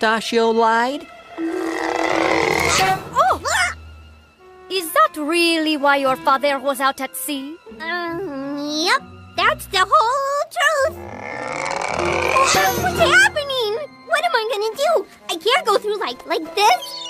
Pistachio lied? Oh! Ah! Is that really why your father was out at sea? Um, yep, that's the whole truth. What's happening? What am I gonna do? I can't go through life like this.